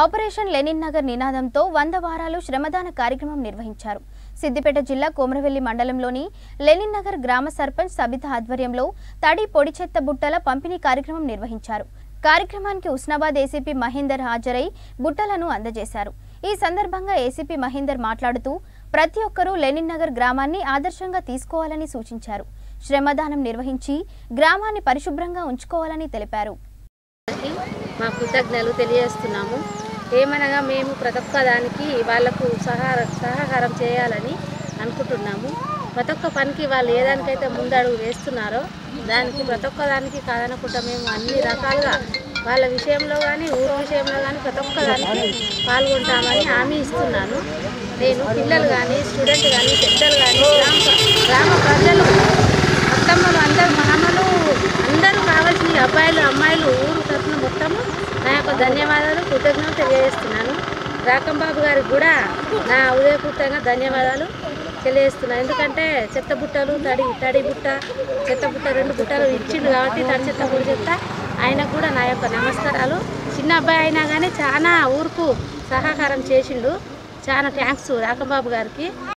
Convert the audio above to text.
Operation Lenin Nagar నినాదంతో వంద వారాలు శ్రమదాన కార్యక్రమం నిర్వహించారు. సిద్దిపేట జిల్లా కోమరవెల్లి మండలంలోని లెనిన్ నగర్ గ్రామ సర్పంచ్ సబిత ఆధ్వర్యంలో తడి పొడి చెత్త బుట్టల పంపిణీ కార్యక్రమం నిర్వహించారు. కార్యక్రమానికి ఉస్నాబాద్ ఏసీపీ మహేందర్ హాజరై బుట్టలను అందజేశారు. ఈ సందర్భంగా ఏసీపీ మహేందర్ మాట్లాడుతూ ప్రతి ఒక్కరూ లెనిన్ నగర్ గ్రామాన్ని ఆదర్శంగా తీసుకోవాలని సూచించారు. శ్రమదానం నిర్వహించి గ్రామాన్ని పరిశుభ్రంగా ఉంచుకోవాలని తెలిపారు. మా కృతజ్ఞతలు తెలియజేస్తున్నాము. ఏమనగా మేము ప్రతి ఒక్క దానికి వాళ్ళకు సహార సహకారం చేయాలని అనుకుంటున్నాము. ప్రతి ఒక్క పనికి వాళ్ళు ఏ దానికైతే ముందడుగు వేస్తున్నారో దానికి ప్రతి ఒక్క దానికి కాదనకుండా మేము అన్ని రకాలుగా వాళ్ళ విషయంలో కానీ ఊరు విషయంలో కానీ ప్రతి ఒక్క దానికి పాల్గొంటామని హామీ ఇస్తున్నాను. నేను పిల్లలు కానీ స్టూడెంట్ కానీ పెద్దలు కానీ గ్రామ గ్రామ ప్రజలు నా యొక్క ధన్యవాదాలు కృతజ్ఞతలు తెలియజేస్తున్నాను. రాకంబాబు గారికి కూడా నా ఉదయపూర్తంగా ధన్యవాదాలు తెలియజేస్తున్నాను ఎందుకంటే చెత్త బుట్టలు తడి తడి బుట్ట చెత్త బుట్ట రెండు బుట్టలు ఇచ్చిండు కాబట్టి తడి చెత్త పొడి చెత్త ఆయనకు కూడా నా యొక్క నమస్కారాలు. చిన్న అబ్బాయి అయినా కానీ చాలా ఊరుకు సహకారం చేసిండు. చాలా థ్యాంక్స్ రాకంబాబు గారికి.